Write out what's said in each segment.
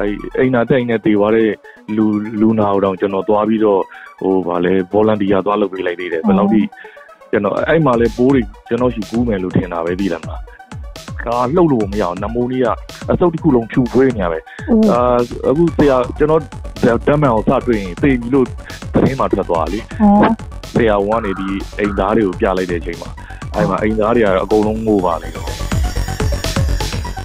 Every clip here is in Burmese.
အဲအိမ်နာတက်အိမ်နဲ့တေသွားတဲ့လူလူနာကိုတော့ကျွန်တော်သွားပြီးတော့ဟိုဗာလဲ volunteer သွားလုပ်ပေးလိုက်သေးတယ်ဘယ်လောက်ထိကျွန်တော်အဲ့မှာလဲပိုးတွေကျွန်တော်ရှိကူးမယ်လို့ထင်တာပဲဒီလားမှာကာလှုပ်လို့မရအောင်နမိုးနီးကအစုပ်တစ်ခုလုံးဖြူဖွေးနေရပဲအာအခုဆရာကျွန်တော်ဓာတ်မှန်အောင်စတွေ့ရင်သိပြီလို့သတင်းမှာထွက်သွားလေဆရာဝန်ကနေဒီအိမ်သားတွေကိုပြလိုက်တဲ့အချိန်မှာအဲ့မှာအိမ်သားတွေကတော့အကုန်လုံးငိုပါလေတော့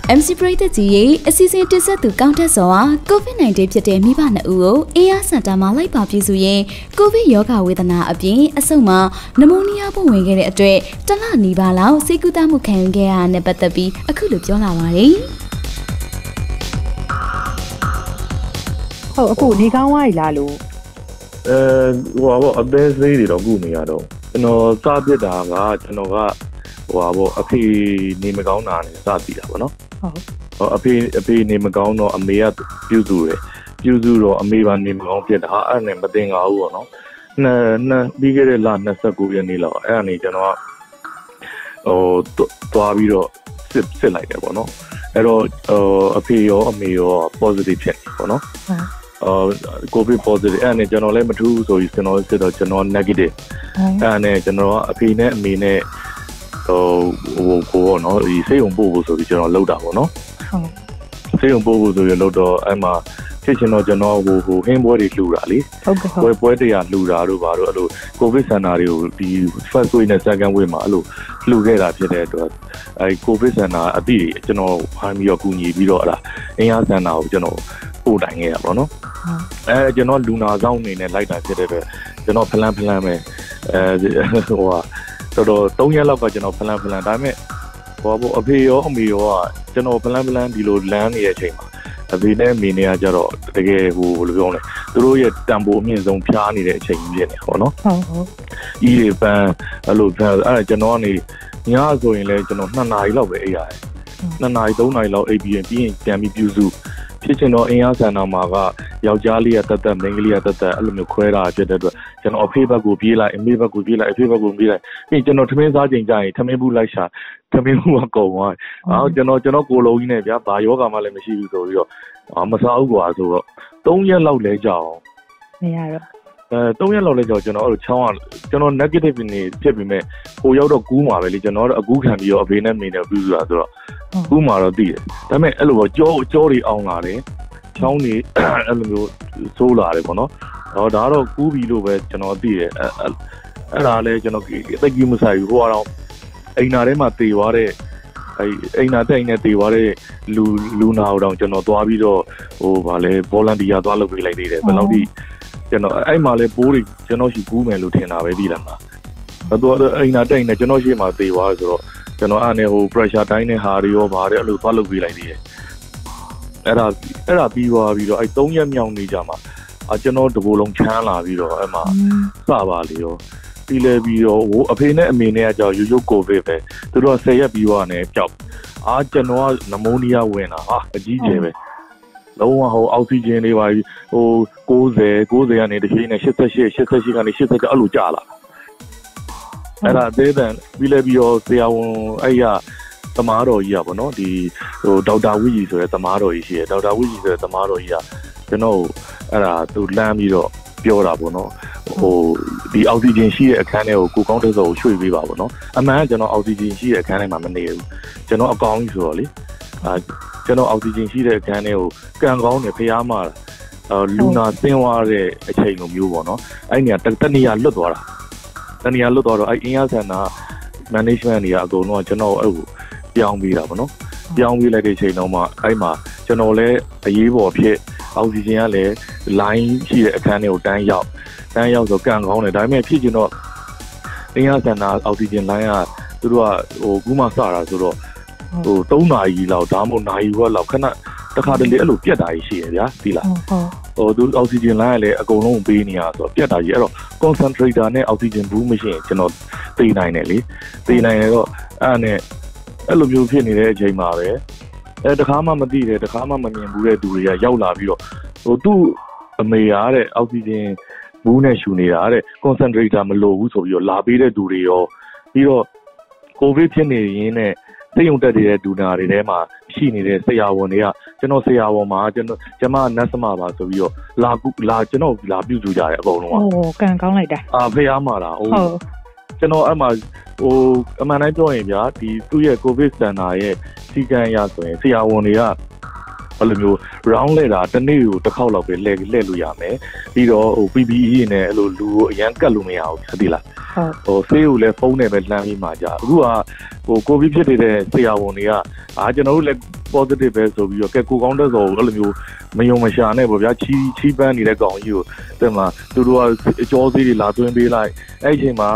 MC ပရိသတ်ကြီးရဲ့အစီအစဉ်တင်ဆက်သူကောင်းထက်စောဟာ COVID-19 ဖြစ်တဲ့မိဘနှစ်ဦးကို AR Center မှာလိုက်ပါပြုစုရင်း COVID ရောဂါဝေဒနာအပြင်အဆုတ်မှာနမိုးနီးယားပုံဝင်ခဲ့တဲ့အတွက်တလနီးပါးလောက်စိတ်ကူးတမှုခံယူခဲ့ရတဲ့ပတ်သက်ပြီးအခုလိုပြောလာပါတယ်ဟုတ်အခုနေကောင်းဝါးရီလားလို့အဲဟိုပါပေါ့အသေးသေးတွေတော့ကုနေရတော့ကျွန်တော်စပြစ်တာကကျွန်တော်က ဟိုပါပေါ့အဖေနေမကောင်းတာနဲ့စတည်တာပေါ့နော်ဟုတ်ဟောအဖေအဖေနေမကောင်းတော့အမေကပြုစုတယ်ပြုစုတော့အမေပါနေမကောင်းဖြစ်တာဟာအဲ့ဒါနဲ့မတင်ပါဘူးပေါ့နော်နှစ်နှစ်ပြီးခဲ့တဲ့လ29ရက်နေ့လောက်အဲ့ဒါနေကျွန်တော်ကဟိုသွားပြီးတော့စစ်စစ်လိုက်တယ်ပေါ့နော်အဲ့တော့ဟိုအဖေရောအမေရော positive ဖြစ်နေပေါ့နော်ဟုတ်အာကိုဗစ် positive အဲ့ဒါနဲ့ကျွန်တော်လည်းမထူးဘူးဆိုပြီးကျွန်တော်စစ်တော့ကျွန်တော် negative အဲ့ဒါနဲ့ကျွန်တော်ကအဖေနဲ့အမေနဲ့ ဟိုဟိုကိုပေါ့နော်ဒီစိတ်ုံပို့ဖို့ဆိုပြီးကျွန်တော်လုပ်တာပေါ့နော်ဟုတ်စိတ်ုံပို့ဖို့ဆိုပြီးလုပ်တော့အဲ့မှာဖြစ်ချင်တော့ကျွန်တော်ဟိုဟိုဟင်းပွဲတွေလှူတာလေဟုတ်ကဲ့ဟုတ်ပွဲပွဲတရားလှူတာတို့ဘာတို့အဲ့လိုကိုဗစ်စင်တာတွေကိုဒီ first wave နဲ့ second wave မှာအဲ့လိုလှူခဲ့တာဖြစ်တဲ့အတွက်အဲ့ကိုဗစ်စင်တာအတိတွေကျွန်တော်ဖမ်းပြီးတော့ကူညီပြီးတော့အဲ့ဒါအင်အားစင်တာကိုကျွန်တော်ပို့တိုင်ခဲ့ရပါတော့အဲကျွန်တော်လူနာဆောင်အနေနဲ့လိုက်တာဖြစ်တဲ့အတွက်ကျွန်တော်ဖလန်ဖလန်ပဲအဲဟိုဟာ တော်တော်3ရက်လောက်ကကျွန်တော်ဖလန်ဖလန်ဒါပေမဲ့ဟိုဘောအဖေရောအမေရောကကျွန်တော်ဖလန်ဖလန်ဒီလိုလမ်းနေတဲ့အချိန်မှာအဖေနဲ့အမေနဲ့ကကြတော့တကယ်ဟိုဘယ်လိုပြောလဲသူတို့ရဲ့တံပိုးအမြင့်ဆုံးဖျားနေတဲ့အချိန်ကြီးဖြစ်နေပါတော့ဟုတ်ဟုတ်ဤတွေပန်းအဲ့လိုဖျားအဲ့ဒါကျွန်တော်ကနေညဆိုရင်လည်းကျွန်တော်2နာရီလောက်ပဲအိပ်ရတယ်2နာရီ3နာရီလောက်အိပ်ပြီးရင်ပြီးရင်ပြန်ပြီးပြုစု ဖြစ်ချင်တော့အင်အားဆန္ဒမှာကယောက်ျားလေးကတက်တက်မိန်းကလေးကတက်တက်အဲ့လိုမျိုးခွဲတာဖြစ်တဲ့အတွက်ကျွန်တော်အဖေဘက်ကိုပြေးလိုက်အမေဘက်ကိုပြေးလိုက်အဖေဘက်ကိုပြေးလိုက်ပြီးကျွန်တော်ထမင်းစားချိန်ကျရင်ထမင်းဘူးလိုက်ရှာထမင်းဘူးကကုန်သွားအော်ကျွန်တော်ကျွန်တော်ကိုလုံးကြီးနဲ့ဗျာဘာယောဂမှလည်းမရှိဘူးဆိုပြီးတော့အာမစားဘူးကွာဆိုတော့3ရက်လောက်လဲကြာအောင်နေရတော့ အဲ3ရက်လောက်လဲကြောကျွန်တော်အဲ့လိုချောင်းကကျွန်တော် negative နေဖြစ်ပြီးမဲ့ဟိုရောက်တော့ကူးမှာပဲလေကျွန်တော်တော့အကူးခံပြီးတော့အဖေနဲ့မိနေပြုစုတာဆိုတော့ကူးမှာတော့သိတယ်ဒါပေမဲ့အဲ့လိုပေါ့ကြောကြောတွေအောင်လာတယ်ချောင်းတွေအဲ့လိုမျိုးဆိုးလာတယ်ပေါ့နော်တော့ဒါကတော့ကူးပြီလို့ပဲကျွန်တော်သိတယ်အဲ့အဲ့ဒါလည်းကျွန်တော်သိကြီးမဆိုင်ဘူးဟိုကတော့အိမ်နာထဲမှာတေသွားတဲ့အဲအိမ်နာတက်အိမ်နဲ့တေသွားတဲ့လူလူနာကိုတော့ကျွန်တော်သွားပြီးတော့ဟိုဗာလဲ volunteer သွားလုပ်ပေးလိုက်သေးတယ်ဘယ်လောက်ထိ ကျွန်တော်အဲ့မှာလဲပိုးတွေကျွန်တော်ရှိကူးမယ်လို့ထင်တာပဲဒီလားမှာအဲ့တော့အိမ်နာတိုင်နေကျွန်တော်ရှိမှသေသွားဆိုတော့ကျွန်တော်အားနဲ့ဟို pressure တိုင်းနဲ့ဟာတွေရောပါတယ်အဲ့လိုသွားလုပ်ပေးလိုက်သေးတယ်အဲ့ဒါအဲ့ဒါပြီးသွားပြီးတော့အဲ့3ရက်မြောက်နေကြမှာအကျွန်တော်တဘူလုံးချမ်းလာပြီးတော့အဲ့မှာစပါလေရောပြီးလဲပြီးတော့ဟိုအဖေနဲ့အမေနဲ့ကကြောက်ရိုးရိုးကိုဗစ်ပဲသူတို့က10ရက်ပြီးသွားတယ်ပျောက်အာကျွန်တော်ကနမိုးနီးယားဝင်တာဟာအကြီးကျယ်ပဲ လုံးဝဟိုအောက်ဆီဂျင်တွေပါဟို90 90ကနေတစ်ချိန်နဲ့88 88ကနေ89အဲ့လိုကျလာအဲ့ဒါသေးတယ်ပြီးလဲပြီးတော့ဆရာဝန်အဲ့ရသမားတော်ကြီးอ่ะဗောနော်ဒီဟိုဒေါက်တာဝီကြီးဆိုတဲ့သမားတော်ကြီးရှိတယ်ဒေါက်တာဝီကြီးဆိုတဲ့သမားတော်ကြီးอ่ะကျွန်တော်အဲ့ဒါသူလမ်းပြီးတော့ပြောတာဗောနော်ဟိုဒီအောက်ဆီဂျင်ရှိတဲ့အခန်းထဲကိုကိုကောင်းတဲ့စောကိုရွှေ့ပေးပါဗောနော်အမှန်ကကျွန်တော်အောက်ဆီဂျင်ရှိတဲ့အခန်းထဲမှာမနေဘူးကျွန်တော်အကောင်ကြီးဆိုတော့လေ အာကျွန်တော်အောက်ဆီဂျင်ရှိတဲ့အခန်းထဲကိုကန်ကောင်းနေဖျားမှာအာလူနာဆင်းသွားတဲ့အချိန်လိုမျိုးပေါ့နော်အဲ့ဒီနေရာတနေရာလွတ်သွားတာတနေရာလွတ်သွားတော့အဲ့အင်အားဆန်တာ management တွေကအကုန်လုံးကကျွန်တော်အဲ့ကိုပြောင်းပေးတာပေါ့နော်ပြောင်းပေးလိုက်တဲ့အချိန်တော့မှအဲ့မှာကျွန်တော်လည်းအရေးပေါ်ဖြစ်အောက်ဆီဂျင်ကလည်း line ရှိတဲ့အခန်းထဲကိုတန်းရောက်တန်းရောက်ဆိုကန်ကောင်းတယ်ဒါပေမဲ့ဖြစ်ချင်တော့အင်အားဆန်တာအောက်ဆီဂျင် line ကသူတို့ကဟိုကူးမှစတာဆိုတော့ ဟို3နာရီလောက်ဒါမှမဟုတ်နာရီဝက်လောက်ခဏတခါတလေအဲ့လိုပြက်တာကြီးရှိရဗျာဒီလားဟုတ်ဟုတ်ဟိုသူအောက်ဆီဂျင်လိုင်းကလည်းအကုန်လုံးပေးနေရဆိုတော့ပြက်တာကြီးအဲ့တော့ concentrator နဲ့အောက်ဆီဂျင်ဘူးမရှိရင်ကျွန်တော်သိနိုင်တယ်လေသိနိုင်ရတော့အဲ့ဒါနဲ့အဲ့လိုမျိုးဖြစ်နေတဲ့အချိန်မှာပဲအဲတခါမှမသိတယ်တခါမှမမြင်ဘူးတဲ့သူတွေကရောက်လာပြီးတော့ဟိုသူ့အမေရတဲ့အောက်ဆီဂျင်ဘူးနဲ့ရှူနေတာတဲ့ concentrator မလိုဘူးဆိုပြီးတော့လာပေးတဲ့သူတွေရောပြီးတော့ကိုဗစ်ဖြစ်နေရင်းနဲ့ သိယုံတက်နေတဲ့ဒူနာတွေထဲမှာရှိနေတဲ့ဆရာဝန်တွေကကျွန်တော်ဆရာဝန်မှာကျွန်တော်ကျမနတ်စမပါဆိုပြီးတော့လာကုလာကျွန်တော်လာပြုစုကြတယ်အကုန်လုံးကဟိုကန်ကောင်းလိုက်တာအာဖះမှာလားဟိုဟုတ်ကျွန်တော်အဲ့မှာဟိုအမှန်တိုင်းပြောရင်ဗျာဒီသူ့ရဲ့ covid center ရဲ့စီကံအရဆိုရင်ဆရာဝန်တွေက အဲ့လိုမျိုး round လဲတာတစ်နေ့ကိုတစ်ခေါက်လောက်ပဲလဲလဲလို့ရမယ်ပြီးတော့ဟို PPE နဲ့အဲ့လိုလူကိုအရန်ကတ်လို့မရဘူးသိလားဟုတ်ဟိုဆေးကိုလည်းဖုန်းနဲ့ပဲလှမ်းပြီးမှကြာအခုကဟိုကိုဗစ်ဖြစ်နေတဲ့ဆရာဝန်တွေကအာကျွန်တော်တို့လည်း positive ပဲဆိုပြီးတော့ကဲကိုကောင်းတဲ့ဆိုအဲ့လိုမျိုးမယုံမရှာနဲ့ပေါ့ဗျာချီချီပန်းနေတဲ့ကောင်ကြီးကိုတဲ့မှာသူတို့ကအကျော်ဆေးတွေလာသွင်းပေးလိုက်အဲ့ဒီအချိန်မှာ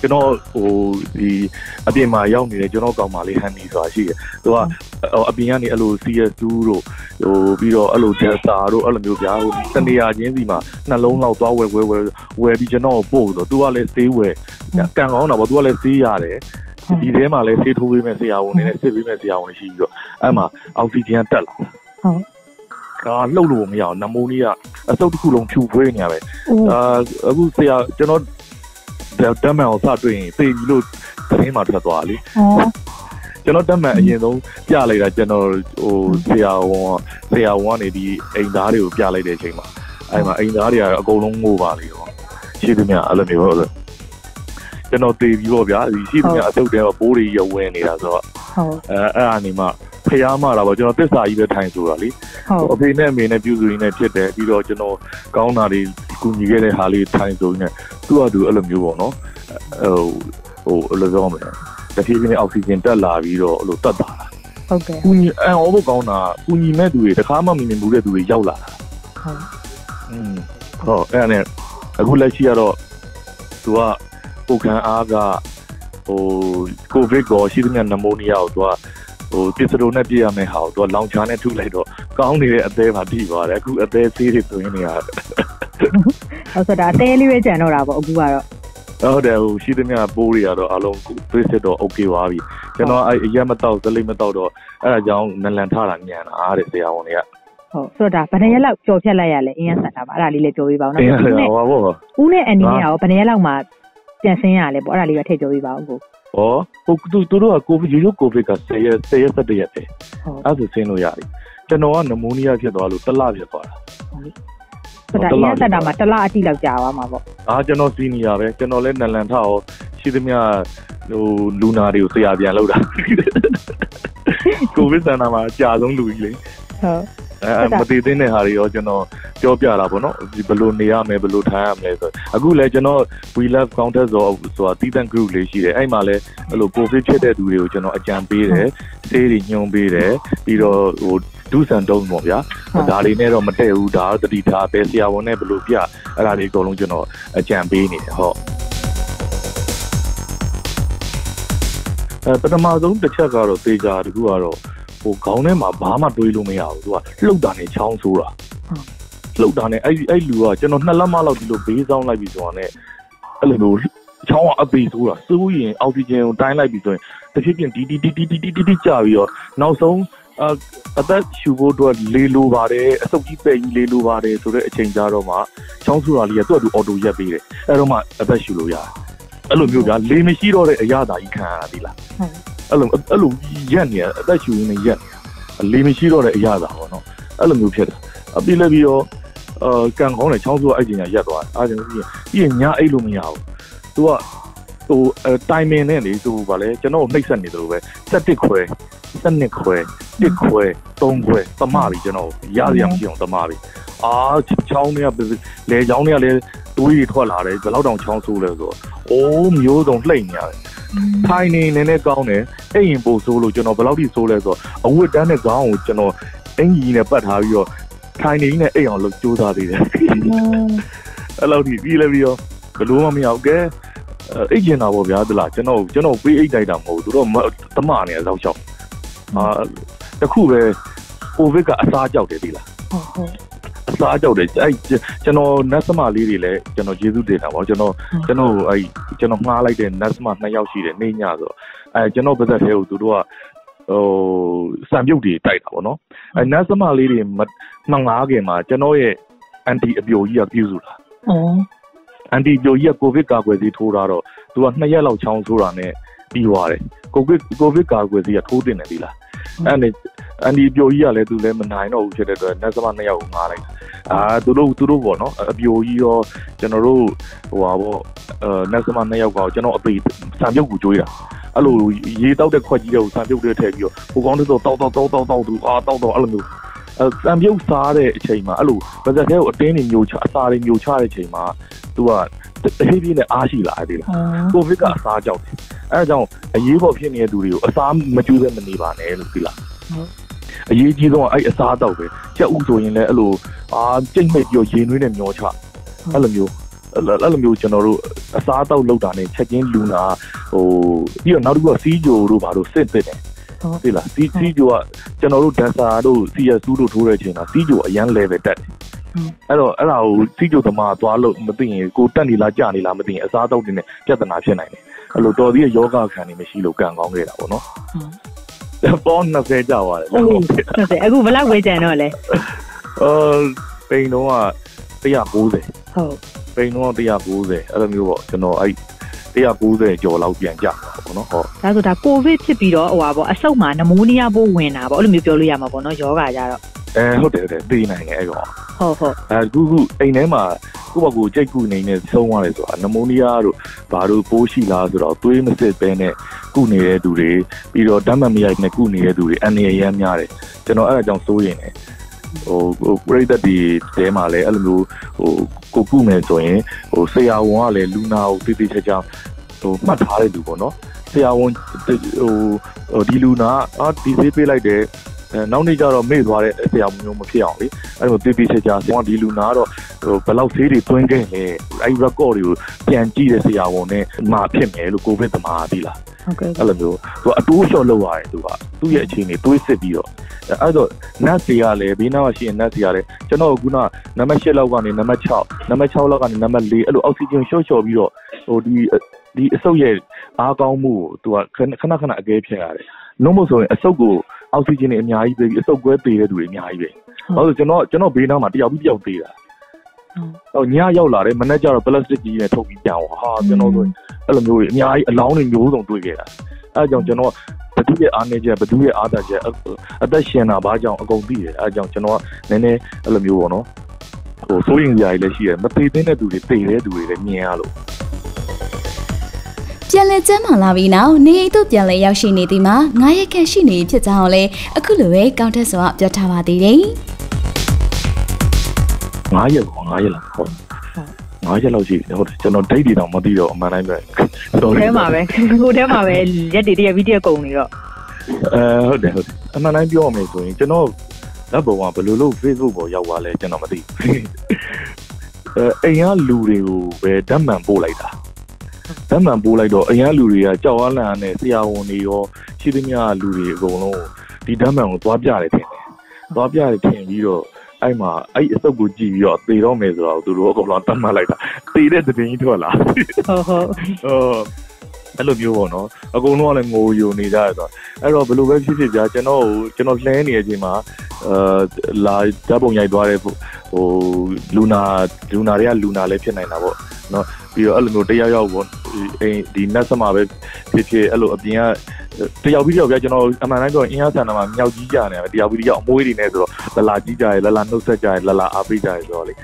ကျွန်တော်ဟိုဒီအပြင်မှာရောက်နေတဲ့ကျွန်တော်ကောင်မလေးဟန်နီဆိုတာရှိတယ်သူကဟိုအပြင်ကနေအဲ့လို CS2 တို့ဟိုပြီးတော့အဲ့လို Delta တို့အဲ့လိုမျိုးဗျာဟိုတနေရာချင်းစီမှာနှလုံးလောက်သွားဝယ်ဝယ်ဝယ်ဝယ်ပြီးကျွန်တော်ကိုပို့တော့သူကလည်းသေးဝယ်ကန်ကောင်းတာပေါ့သူကလည်းသေးရတယ်ဒီထဲမှာလည်းဆေးထိုးပေးမဲ့ဆရာဝန်တွေနဲ့စစ်ပေးမဲ့ဆရာဝန်တွေရှိပြီးတော့အဲ့မှာအောက်ဆီဂျင်တက်လာဟုတ်ဒါလှုပ်လို့မရအောင်နမိုးနီးကအဆုတ်တစ်ခုလုံးဖြူဖွေးနေရပဲအိုးအာအခုဆရာကျွန်တော် တမ်းမှန်အောင်စတွေ့ရင်သေပြီလို့သတင်းမှာထွက်သွားတာလေအော်ကျွန်တော်တက်မှန်အရင်ဆုံးပြလိုက်တာကျွန်တော်ဟိုဆရာဝန်ဆရာဝန်ကနေဒီအိမ်သားတွေကိုပြလိုက်တဲ့အချိန်မှာအဲ့မှာအိမ်သားတွေကတော့အကုန်လုံးငိုပါလေတော့ရှိသမျှအဲ့လိုမျိုးဟုတ်ကျွန်တော်တေးပြီးတော့ဗျာဒီရှိသမျှအတုတ်တွေကပိုးတွေရဝင်နေတာဆိုတော့ဟုတ်အဲအဲ့အနေမှာဖျားမတာပေါ့ကျွန်တော်တစ္ဆာကြီးပဲထိုင်ဆိုတာလေဟုတ်အဖေနဲ့အမေနဲ့ပြုစုရင်းနဲ့ဖြစ်တယ်ပြီးတော့ကျွန်တော်ကောင်းတာတွေ ကူညီခဲ့တဲ့ဟာလေးထိုင်ဆိုရင်းနဲ့သူ့ဟာသူအဲ့လိုမျိုးပေါ့နော်ဟိုဟိုအဲ့လိုပြောမယ်တဖြည်းဖြည်းနဲ့အောက်ဆီဂျင်တက်လာပြီးတော့အဲ့လိုတက်တာဟုတ်ကဲ့ကူညီအန်အောဖို့ကောင်းတာကူညီမဲ့သူတွေတခါမှမမြင်ဘူးတဲ့သူတွေရောက်လာတာဟုတ်อืมဟောအဲ့ဒါနဲ့အခုလက်ရှိကတော့သူကပုတ်ခံအားကဟိုကိုဗစ်ကိုရှိသမျှနမိုးနီးယားကိုသူကဟိုပစ္စတိုနဲ့ပြည့်ရမယ့်ဟာကိုသူကလောင်ချာနဲ့ထုလိုက်တော့ကောင်းနေတဲ့အသေးမှထိသွားတယ်အခုအသေးသေးတွေသွင်းနေရတယ် ဟုတ်ဆိုတော့အသေးလေးပဲကြံတော့တာပေါ့အခုကတော့ဟုတ်တယ်ဟိုရှိသမျှပိုးတွေကတော့အလုံးသွေးစစ်တော့ okay ပါပြီကျွန်တော်အဲ့အရက်မတော့သလိမ့်မတော့တော့အဲ့ဒါကြောင့်နလန်ထတာညံတာတဲ့ဆရာဝန်တွေကဟုတ်ဆိုတော့ဒါဘယ်နှစ်ရက်လောက်ကြော်ဖြတ်လိုက်ရလဲအင်းရဆက်တာပါအဲ့ဒါလေးလည်းပြောပြပါဦးအင်းနော်ဟဦးနဲ့ောဘောဦးနဲ့အန်နီနဲ့ရောဘယ်နှစ်ရက်လောက်မှပြန်ဆင်းရလဲပေါ့အဲ့ဒါလေးပဲထည့်ပြောပြပါဦးကို။ဩဟိုသူသူတို့ကကိုဗစ်ရိုးရိုးကိုဗစ်က10ရက်10ရက်17ရက်ပဲဟုတ်။အဲ့ဒါဆိုဆင်းလို့ရတယ်။ကျွန်တော်ကနမိုးနီးယားဖြစ်သွားလို့တစ်လဖြစ်သွားတာ ဆိုတော့အင်းရဆက်တာမှာတစ်လအတိလောက်ကြာသွားမှာပေါ့။အာကျွန်တော်စီနီယာပဲကျွန်တော်လည်းနလန်ထအောင်ရှိသမျှဟိုလူနာတွေကိုဆရာပြန်လောက်တာ။ကိုဗစ်ဆန္ဒမှာအကြာဆုံးလူကြီးလေဟုတ်။အဲမတည်သေးတဲ့ဟာတွေရောကျွန်တော်ပြောပြတာပေါ့နော်ဒီဘယ်လိုနေရမယ်ဘယ်လိုထိုင်ရမလဲဆိုအခုလည်းကျွန်တော် we love counter ဆိုဆိုတာတီးတန့် group လေးရှိတယ်အဲ့မှာလည်းအဲ့လို covid ဖြစ်တဲ့သူတွေကိုကျွန်တော်အကြံပေးတယ်ဆေးတွေညွှန်ပေးတယ်ပြီးတော့ဟို ဒုစံတုံးပေါ့ဗျာဒါတွေနဲ့တော့မတည့်ဘူးဒါတော့တတိထားပဲဆရာဝန်နဲ့ဘယ်လိုပြအဲ့ဒါတွေအကုန်လုံးကျွန်တော်အကြံပေးနေတယ်ဟုတ်အဲပထမဆုံးတစ်ချက်ကတော့သေချာတခုကတော့ဟိုခေါင်းထဲမှာဘာမှတွေးလို့မရဘူးသူကလှုပ်တာနဲ့ချောင်းဆိုးတာလှုပ်တာနဲ့အဲ့ဒီအဲ့လူကကျွန်တော်နှစ်လက်မလောက်ဒီလိုဘေးဆောင်လိုက်ပြီဆိုတော့ねအဲ့လိုမျိုးချောင်းကအပေဆိုးတာစိုးရင်အောက်ဆီဂျင်ကိုတိုင်းလိုက်ပြီဆိုရင်တစ်ဖြည်းဖြည်းဒီဒီဒီဒီဒီဒီဒီကြာပြီးတော့နောက်ဆုံး အအသက်ရှူဖို့အတွက်လေလိုပါတယ်အဆုတ်ကြီးပဲ့ကြီးလေလိုပါတယ်ဆိုတော့အချိန်ကြတော့မှချောင်းဆူတာလေးကသူ့အတူအော်တိုရက်ပေးတယ်အဲ့တော့မှအသက်ရှူလို့ရတယ်အဲ့လိုမျိုးဗျာလေမရှိတော့တဲ့အရာသာကြီးခံရတာဒီလားဟုတ်အဲ့လိုအဲ့လိုရက်နေရအသက်ရှူရင်းနဲ့ရက်နေလေမရှိတော့တဲ့အရာသာပေါ့နော်အဲ့လိုမျိုးဖြစ်တယ်အပြည့်လည်းပြီးတော့အာကန်ကောင်းတယ်ချောင်းဆူကအဲ့ချိန်ကရက်သွားတယ်အားကြောင့်ပြီးရင်ပြီးရင်ညအိတ်လို့မရဘူးသူကဟိုတိုင်မင်နဲ့လေသူဗာလဲကျွန်တော်ကိုနှိပ်စက်နေတယ်လို့ပဲ7ခွဲ 7ခွဲ1ခွဲ3ခွဲတမပြီကျွန်တော်ရရမရှိအောင်တမပြီအာချောင်းတွေကလေချောင်းတွေကလည်းတွေးတွေထွက်လာတယ်ဘယ်တော့တောင်ချောင်းဆိုးလဲဆိုတော့အိုးမျိုးစုံလှိမ့်နေရတယ်ထိုင်နေနေနဲ့ကောင်းတယ်အဲ့ရင်ပို့ဆိုးလို့ကျွန်တော်ဘယ်လောက်ထိဆိုးလဲဆိုတော့အဝတ်တန်းနဲ့ခေါင်းကိုကျွန်တော်အင်ကြီးနဲ့ပတ်ထားပြီးတော့ထိုင်နေနေအိမ်အောင်လို့ကြိုးစားသေးတယ်အဲ့လောက်ထိပြီးလဲပြီးတော့ဘလို့မှမရဘူးကဲအိတ်ကျင်တာပေါ့ဗျာတလားကျွန်တော်ကျွန်တော်ပေးအိတ်တိုက်တာမဟုတ်ဘူးသူတို့တမနေရောက်ချောက် အာတခုပဲကိုဗစ်ကအစားကြောက်တယ်ဒီလားဟုတ်ဟုတ်အစားကြောက်တယ်အဲ့ကျွန်တော်နတ်စမလေးတွေလည်းကျွန်တော်ကျေးဇူးတင်တာပေါ့ကျွန်တော်ကျွန်တော်အဲ့ကျွန်တော်မှားလိုက်တဲ့နတ်စမနှစ်ယောက်ရှိတယ်နေညဆိုအဲကျွန်တော်ပါသက်သေးကိုသူတို့ကဟိုစံပြုတ်တွေတိုက်တာပေါ့နော်အဲနတ်စမလေးတွေမငားခင်မှာကျွန်တော်ရဲ့အန်တီအပြိုကြီးကပြုစုတာအော်အန်တီအပြိုကြီးကကိုဗစ်ကာကွယ်ဆေးထိုးတာတော့သူကနှစ်ရက်လောက်ချောင်းဆိုးတာနဲ့ ပြီးသွားတယ်ကိုဗစ်ကိုဗစ်ကာကွယ်ဆေးကထိုးတင်တယ်ဒီလားအဲ့နဲ့အန်ဒီပြိုကြီးကလည်းသူလည်းမနိုင်တော့ဘူးဖြစ်တဲ့အတွက်နတ်စမနှစ်ယောက်ကိုငားလိုက်အာသူတို့သူတို့ပေါ့နော်အပြိုကြီးရောကျွန်တော်တို့ဟိုပါပေါ့အဲနတ်စမနှစ်ယောက်ကကျွန်တော်အသေးစံပြုတ်ကိုကြွေးတာအဲ့လိုရေတောက်တဲ့ခွက်ကြီးတွေကိုစံပြုတ်တွေထည့်ပြီးတော့ဟိုကောင်းတဲ့တော့တောက်တောက်တောက်တောက်တောက်သူအာတောက်တော့အဲ့လိုမျိုး အဲစံပြုတ်စားတဲ့အချိန်မှာအဲ့လိုဗဇက်ထဲကိုအတင်းနေမျိုးချအစာတွေမျိုးချတဲ့အချိန်မှာသူကတဖြည်းဖြည်းနဲ့အားရှိလာတယ်လားကိုဗစ်ကအစားကြောက်တယ်အဲဒါကြောင့်အရေးပေါ်ဖြစ်နေတဲ့သူတွေကိုအစားမကျူးပဲမနေပါနဲ့လို့သိလားအရေးကြီးဆုံးကအဲ့အစားတော့ပဲကြက်ဥဆိုရင်လည်းအဲ့လိုအာကြိတ်မိတ်ပြီးရေနွေးနဲ့မျောချအဲ့လိုမျိုးအဲ့လိုမျိုးကျွန်တော်တို့အစားအသောက်လောက်တာနဲ့ချက်ချင်းလူနာဟိုပြီးတော့နောက်တစ်ခုကစီးကြိုတို့ဘာလို့စစ်တဲ့တယ် သိလားစီးစီးကြိုကကျွန်တော်တို့ဒန်ဆာတို့ CSU တို့ထိုးတဲ့အချိန်ကစီးကြိုအရန် level တက်တယ်အဲ့တော့အဲ့ဒါကိုစီးကြိုသမားသွားလို့မသိရင်ကိုတက်နေလားကြာနေလားမသိရင်အစားအသောက်တွေနဲ့ပြဿနာဖြစ်နိုင်တယ်အဲ့လိုတော်သေးရဲ့ယောဂခံနေမရှိလို့ကံကောင်းခဲ့တာပေါ့နော်ပေါင်း20ကြာသွားတယ်ဟုတ်20အခုဘယ်လောက်ဝေးကြံတော့လဲအာပိန်တော့က190ဟုတ်ပိန်တော့190အဲ့လိုမျိုးပေါ့ကျွန်တော်အဲ့190ကျော်လောက်ပြန်ကြပါပေါ့ နော်ဟုတ်ဒါဆိုတာကိုဗစ်ဖြစ်ပြီးတော့ဟိုပါပေါ့အဆုတ်မှာနမိုးနီးယားပိုးဝင်တာပေါ့အဲ့လိုမျိုးပြောလို့ရမှာပေါ့နော်ယောဂါကြတော့အဲဟုတ်တယ်ဟုတ်တယ်သိနိုင်တယ်အဲ့ကောဟုတ်ဟုတ်အဲခုခုအိမ်ထဲမှာကိုယ့်ဘကူကြိတ်ကူနေနေဆုံးသွားတယ်ဆိုတာနမိုးနီးယားတို့ဘာလို့ပိုးရှိလားဆိုတော့သွေးမစစ်ပဲနဲ့ကုနေတဲ့သူတွေပြီးတော့ဓာတ်မမရိုက်နဲ့ကုနေတဲ့သူတွေအနေရမ်းများတယ်ကျွန်တော်အဲ့ဒါကြောင့်စိုးရင်တယ်ဟိုဟိုပရိသတ်ဒီတဲမှာလည်းအဲ့လိုမျိုးဟိုကိုကုမယ်ဆိုရင်ဟိုဆရာဝန်ကလည်းလူနာကိုတိတိကျကျဟိုမှတ်ထားတဲ့လူပေါ့နော် ဆရာဝန်ဟိုဒီလူနာအာဒီသေးပေးလိုက်တယ်အဲနောက်နေ့ကျတော့မေ့သွားတဲ့ဆရာမျိုးမဖြစ်အောင်လေအဲ့လိုတိတိကျကျဆရာဒီလူနာကတော့ဟိုဘယ်လောက်သေးတွေတွင်းခဲ့လဲအဲ့ record တွေကိုပြန်ကြည့်တဲ့ဆရာဝန်နဲ့မှာဖြစ်မယ်လို့ကိုဗစ်သမားသိလားဟုတ်ကဲ့အဲ့လိုမျိုးသူအတိုးလျှော့လုပ်ရတယ်သူကသူ့ရဲ့အခြေအနေတွေးစစ်ပြီးတော့အဲ့တော့နတ်စီကလည်းဘေးနားမှာရှိရင်နတ်စီကလည်းကျွန်တော်ကခုနနံပါတ်၈လောက်ကနေနံပါတ်6နံပါတ်6လောက်ကနေနံပါတ်4အဲ့လိုအောက်ဆီဂျင်လျှော့လျှော့ပြီးတော့ဟိုဒီ ဒီအဆုတ်ရဲ့အားကောင်းမှုကိုသူကခဏခဏအကဲဖြတ်ရတယ်လုံးမဆိုရင်အဆုတ်ကိုအောက်ဆီဂျင်တွေအများကြီးပေးပြီးအဆုတ်ကွဲသေးတဲ့သူတွေအများကြီးပဲ။ဟုတ်ဆိုကျွန်တော်ကျွန်တော်ဘေးနားမှာတယောက်ပြီးတယောက်သေးတာ။ဟုတ်ညရောက်လာတယ်မနေ့ကျတော့ပလတ်စတစ်ကြီးနဲ့ထုတ်ပြီးပြန်သွား။ဟာကျွန်တော်ဆိုအဲ့လိုမျိုးတွေအများကြီးအလောင်းတွေမျိုးစုံတွေ့ခဲ့တာ။အဲအကြောင်းကျွန်တော်ဘသူရဲ့အားနေချက်ဘသူရဲ့အားသာချက်အသက်ရှင်တာဘာကြောင့်အကုန်သိတယ်အဲအကြောင်းကျွန်တော်ကနည်းနည်းအဲ့လိုမျိုးပေါ့နော်ဟိုစိုးရင်ကြရည်လည်းရှိတယ်မသေးသေးတဲ့သူတွေသေတဲ့သူတွေလည်းမြင်ရလို့ ပြန်လည်ကျမ်းမာလာပြီးနောက်နေအိမ်သို့ပြန်လည်ရောက်ရှိနေသည်မှာငားရက်ခန့်ရှိနေဖြစ်ကြောင်းလည်းအခုလိုပဲကောင်းတက်စွာပြောထားပါသေးတယ်။ငားရက်ကောငားရက်လားဟုတ်ငါးရက်လောက်ရှိဟုတ်တယ်ကျွန်တော်ဒိတ်တွေတော့မသိတော့အမှန်တိုင်းပဲဟိုထဲမှာပဲဟိုထဲမှာပဲရက်တွေတရဗီဒီယိုကုန်နေတော့အဲဟုတ်တယ်ဟုတ်တယ်အမှန်တိုင်းပြောရမယ်ဆိုရင်ကျွန်တော်ဓာတ်ပုံကဘယ်လိုလုပ် Facebook ပေါ်ရောက်သွားလဲကျွန်တော်မသိဘူးအဲအိမ်ကလူတွေကိုပဲဓာတ်မှန်ပို့လိုက်တာ ဓာတ်မှန်ပို့လိုက်တော့အရန်လူတွေကကြောက်အားလန့်နဲ့ဆရာဝန်တွေရောရှိသမျှလူတွေအကုန်လုံးဒီဓာတ်မှန်ကိုသွားပြတယ်ထင်တယ်သွားပြတယ်ထင်ပြီးတော့အဲ့မှာအဲ့အစုပ်ကိုကြည့်ပြီးတော့သေတော့မယ်ဆိုတော့သူတို့အကုန်လုံးတတ်မှတ်လိုက်တာသေတဲ့သတင်းကြီးထွက်လာဟုတ်ဟုတ်ဟောအဲ့လိုမျိုးပေါ့နော်အကုန်လုံးကလည်းငိုယိုနေကြရဆိုအဲ့တော့ဘယ်လိုပဲဖြစ်ဖြစ်ကြာကျွန်တော်ကျွန်တော်လှမ်းနေတဲ့အချိန်မှာအာလာဓာတ်ပုံရိုက်သွားတဲ့ဟိုလူနာလူနာတွေကလူနာလည်းဖြစ်နိုင်တာပေါ့နော် ပြီးတော့အဲ့လိုမျိုးတယောက်ယောက်ပေါ့အိမ်ဒီနတ်ဆမပဲဖြစ်ဖြစ်အဲ့လိုအပြင်ကတယောက်ပြီးတယောက်ပြကျွန်တော်အမှန်တိုင်းပြောအင်းအားဆန်တာမှာမြောက်ကြီးကြနေတယ်တယောက်ပြီးတယောက်အမွေးတွေနဲ့ဆိုတော့လလာကြီးကြရလလာနှုတ်ဆက်ကြရလလာအားပေးကြရဆိုတော့လေ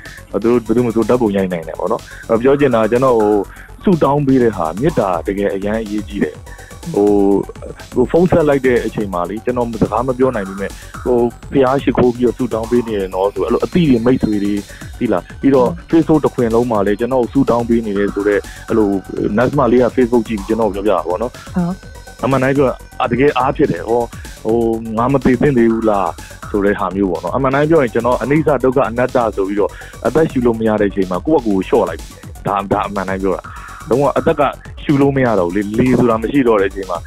သူတို့ဘယ်သူမှဆိုဓာတ်ပုံရိုက်နိုင်တယ်ပေါ့နော်ပြောချင်တာကျွန်တော်ဟို ဆူတောင်းပေးတဲ့ဟာမေတ္တာတကယ်အရန်အရေးကြီးတယ်ဟိုဟိုဖုန်းဆက်လိုက်တဲ့အချိန်မှာလေကျွန်တော်စကားမပြောနိုင်ဘူးမဲ့ဟိုဖျားရှိခိုးပြီးတော့ဆူတောင်းပေးနေတယ်နော်ဆိုအဲ့လိုအတိတွေမိတ်ဆွေတွေဒီလားပြီးတော့ Facebook တစ်ခွင်လုံးမှာလေကျွန်တော်ဆူတောင်းပေးနေတယ်ဆိုတော့အဲ့လို Nasma လေးက Facebook ကြည့်ကျွန်တော်ပြောပြတာပေါ့နော်ဟုတ်အမှန်တိုင်းပြောအတကယ်အားဖြစ်တယ်ဟောဟိုငါမသိသိသေးဘူးလားဆိုတဲ့ဟာမျိုးပေါ့နော်အမှန်တိုင်းပြောရင်ကျွန်တော်အနိစ္စဒုက္ခအနတ္တဆိုပြီးတော့အသက်ရှူလို့မရတဲ့အချိန်မှာကိုယ့်ဘက်ကိုလျှော့လိုက်ပြီဒါဒါအမှန်တိုင်းပြောတာ တော့အသက်ကရှူလို့မရတော့ဘူးလေလေဆိုတာမရှိတော့တဲ့အချိန်မှာ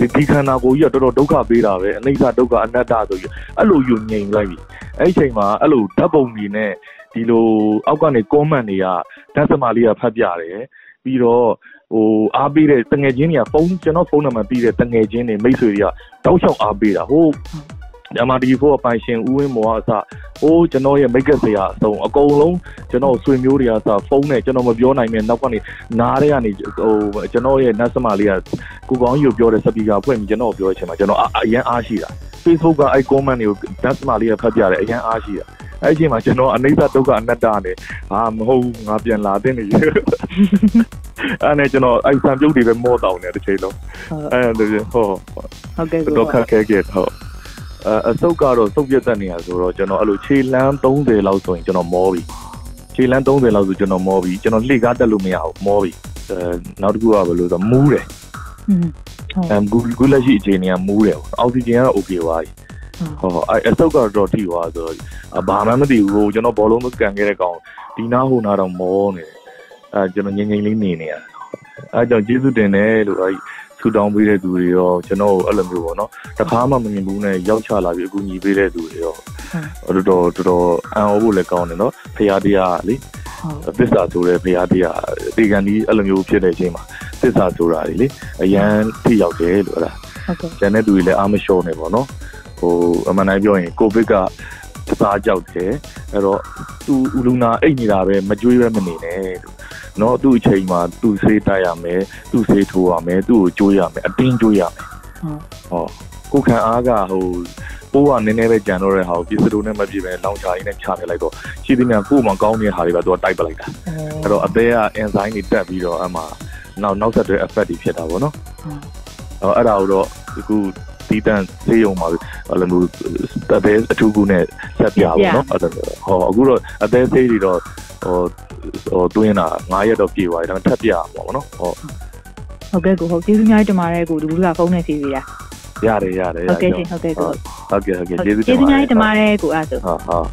ဒီဒီခန္ဓာကိုယ်ကြီးကတော်တော်ဒုက္ခပေးတာပဲအနိစ္စဒုက္ခအနတ္တဆိုပြီးအဲ့လိုယူငြိမ်လိုက်ပြီအဲ့ဒီအချိန်မှာအဲ့လိုဓာတ်ပုံတွေနဲ့ဒီလိုအောက်ကနေ comment တွေကဓာတ်စမာလေးကဖတ်ပြတယ်ပြီးတော့ဟိုအားပေးတဲ့တငယ်ချင်းတွေကဖုန်းကျွန်တော်ဖုန်းနံပါတ်ပြီးတဲ့တငယ်ချင်းတွေမိတ်ဆွေတွေကတောက်လျှောက်အားပေးတာဟို MRT4 အပိုင်ရှင်ဦးဝင်းမော်ကအစဟိုးကျွန်တော်ရဲ့မိတ်ကပ်ဆရာအစုံအကုန်လုံးကျွန်တော်ဆွေမျိုးတွေကအစဖုန်းနဲ့ကျွန်တော်မပြောနိုင်မဲ့နောက်ကနေနားထဲကနေဟိုကျွန်တော်ရဲ့နတ်စမလေးကကိုကောင်းကြီးကိုပြောတဲ့စပီကာဖွင့်ပြီးကျွန်တော်ပြောတဲ့အချိန်မှာကျွန်တော်အရန်အားရှိတာ Facebook ကအဲ့ comment တွေကိုနတ်စမလေးကဖတ်ပြတယ်အရန်အားရှိတာအဲ့အချိန်မှာကျွန်တော်အနိစ္စဒုက္ခအနတ္တနဲ့ဟာမဟုတ်ငါပြန်လာတဲ့နေအဲ့နဲ့ကျွန်တော်အဲ့ဆံပြုတ်တွေပဲမော့တောင်းနေတစ်ချိန်လုံးအဲ့ဒါဟောဟုတ်ကဲ့ကိုတော့ခက်ခဲခဲ့ဟုတ် အအစုပ်ကတော့စုပ်ပြတ်တက်နေတာဆိုတော့ကျွန်တော်အဲ့လိုခြေလမ်း30လောက်ဆိုရင်ကျွန်တော်မောပြီခြေလမ်း30လောက်ဆိုကျွန်တော်မောပြီကျွန်တော်လှေကားတက်လို့မရဘူးမောပြီအဲနောက်တစ်ခုကဘယ်လိုဆိုမူးတယ်อืมဟုတ်အမ်ဂူဂူလက်ရှိအခြေအနေကမူးတယ်ပေါ့အောက်ဆီဂျင်ကတော့ okay ပါပြီဟောအဲအစုပ်ကတော့ထိသွားဆိုတော့ဘာမှမသိဘူးဟိုကျွန်တော်ဘောလုံးမကန်ခဲ့တဲ့ကောင်ဒီနာဟိုနာတော့မောနေတယ်အဲကျွန်တော်ငြိမ်ငြိမ်လေးနေနေရအဲကြောင့်ကျေးဇူးတင်တယ်လို့အဲ ဆူတောင်းပေးတဲ့သူတွေရောကျွန်တော်အဲ့လိုမျိုးပေါ့နော်တခါမှမမြင်ဘူးနဲ့ရောက်ချလာပြီးအကူညီပေးတဲ့သူတွေရောတော်တော်တော်တော်အံ့ဩဖို့လည်းကောင်းတယ်နော်ဖရာတရားလေဟုတ်သစ္စာဆိုတဲ့ဖရာတရားဒီကံဒီအဲ့လိုမျိုးဖြစ်တဲ့အချိန်မှာသစ္စာဆိုတာတွေလေအရန်ထိရောက်တယ်လို့အဲ့ဒါဟုတ်ကဲ့ကျန်တဲ့သူတွေလည်းအားမလျှော့နေပေါ့နော်ဟိုအမှန်တိုင်းပြောရင်ကိုဗစ်ကတစားကြောက်တယ်အဲ့တော့သူလူနာအိတ်နေတာပဲမကြွေးပဲမနေနဲ့လို့ နော်သူ့အချိန်မှာသူ့ဆေးတိုက်ရမယ်သူ့ဆေးထိုးရမယ်သူ့ကိုကြွေးရမယ်အတင်းကြွေးရမယ်ဟုတ်ဟောကိုခံအားကဟိုပိုးကနည်းနည်းပဲကြံတော့တဲ့ဟာကိုပြည်စတိုနဲ့မပြည့်ပဲလောင်ချာရင်းနဲ့ချပြလိုက်တော့ရှိသမျှကို့မှာကောင်းနေတဲ့ဟာတွေကသူကတိုက်ပလိုက်တာအဲ့တော့အသေးက enzyme တွေတက်ပြီးတော့အမှနောက်နောက်ဆက်တွဲ effect တွေဖြစ်တာပေါ့နော်အော်အဲ့ဒါကိုတော့အခုတီးတန့်ဆေးရုံမှာအဲ့လိုမျိုးတသေးအထူးကူနဲ့ဆက်ပြပါတော့အဲ့ဒါဟောအခုတော့အသေးသေးတွေတော့ဟို ဟိုတွင်းတာ9ရက်တော့ပြေသွားပြီဒါပေမဲ့ထပ်ပြပါပေါ့နော်ဟောဟုတ်ကဲ့ကိုဟုတ်ကျေးဇူးများတင်ပါတယ်ကိုဒီလူကဖုန်းနဲ့စီစီတာရတယ်ရတယ်ဟုတ်ကဲ့ရှင်ဟုတ်ကဲ့ကိုဟုတ်ကဲ့ဟုတ်ကဲ့ကျေးဇူးတင်ကျေးဇူးပါများတင်ပါတယ်ကိုအဲ့ဒါဆိုဟုတ်ဟုတ်